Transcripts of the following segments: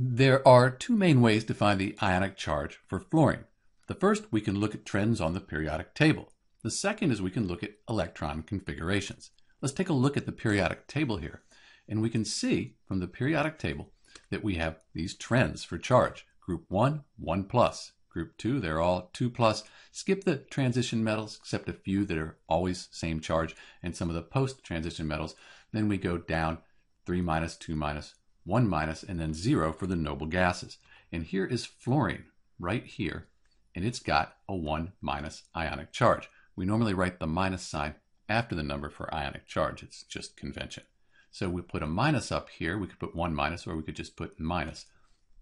There are two main ways to find the ionic charge for fluorine. The first, we can look at trends on the periodic table. The second is we can look at electron configurations. Let's take a look at the periodic table here. And we can see from the periodic table that we have these trends for charge. Group 1, 1 plus. Group 2, they're all 2 plus. Skip the transition metals, except a few that are always same charge, and some of the post-transition metals. Then we go down 3 minus, 2 minus, 1 minus, and then 0 for the noble gases. And here is fluorine right here, and it's got a 1 minus ionic charge. We normally write the minus sign after the number for ionic charge. It's just convention. So we put a minus up here. We could put 1 minus, or we could just put minus.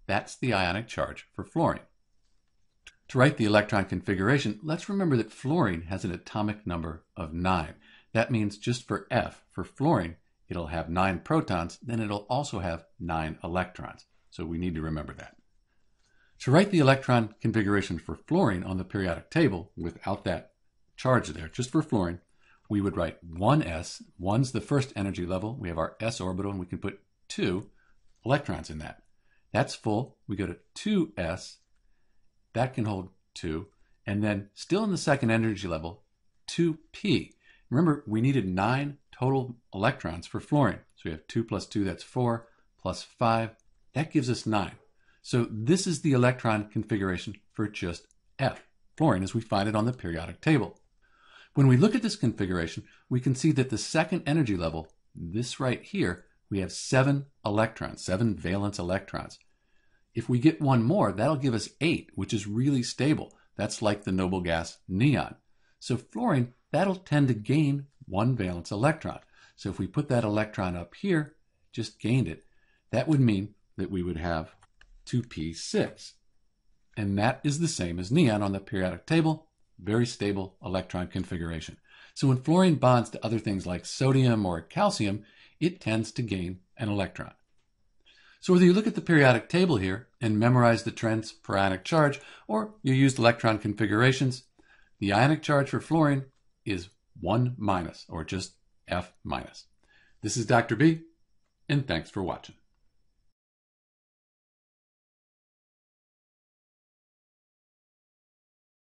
That's the ionic charge for fluorine. To write the electron configuration, let's remember that fluorine has an atomic number of 9. That means just for F, for fluorine, it'll have nine protons, then it'll also have nine electrons. So we need to remember that. To write the electron configuration for fluorine on the periodic table without that charge there, just for fluorine, we would write 1s. 1's the first energy level. We have our s orbital, and we can put two electrons in that. That's full. We go to 2s. That can hold two. And then still in the second energy level, 2p. Remember, we needed nine total electrons for fluorine. So we have 2 plus 2, that's 4, plus 5, that gives us 9. So this is the electron configuration for just F, fluorine, as we find it on the periodic table. When we look at this configuration, we can see that the second energy level, this right here, we have seven electrons, seven valence electrons. If we get one more, that'll give us eight, which is really stable. That's like the noble gas neon. So fluorine, that'll tend to gain one valence electron. So if we put that electron up here, just gained it, that would mean that we would have 2p6. And that is the same as neon on the periodic table, very stable electron configuration. So when fluorine bonds to other things like sodium or calcium, it tends to gain an electron. So whether you look at the periodic table here and memorize the trends per ionic charge, or you use electron configurations, the ionic charge for fluorine is 1 minus, or just F minus. This is Dr. B, and thanks for watching.